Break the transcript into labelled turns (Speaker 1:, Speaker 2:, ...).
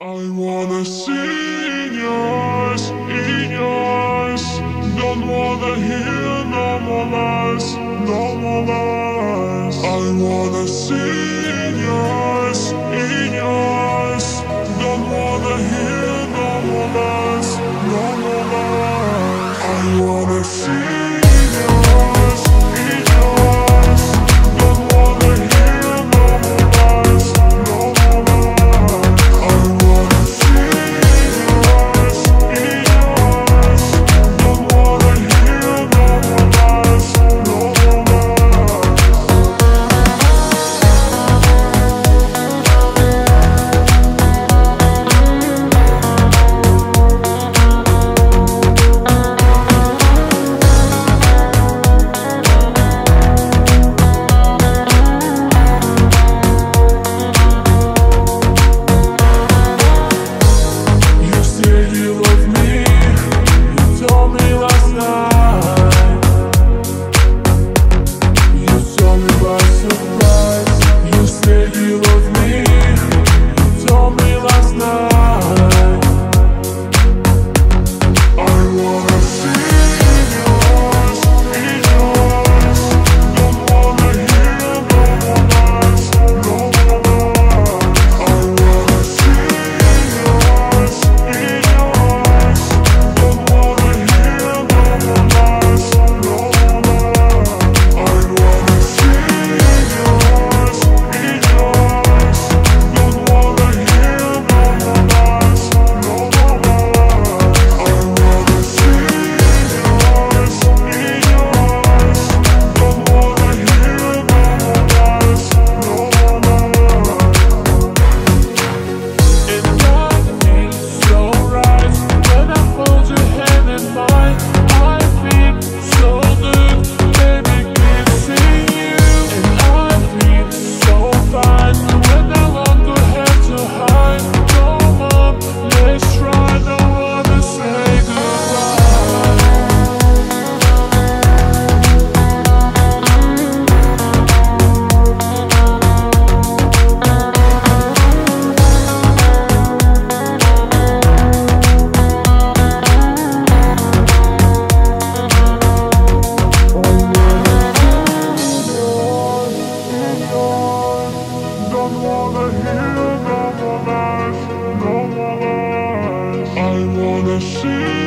Speaker 1: I wanna see in eyes, in eyes. Don't wanna hear no more lies, no more lies I wanna see in eyes, in eyes. Don't wanna hear no more lies, no more lies I wanna see 是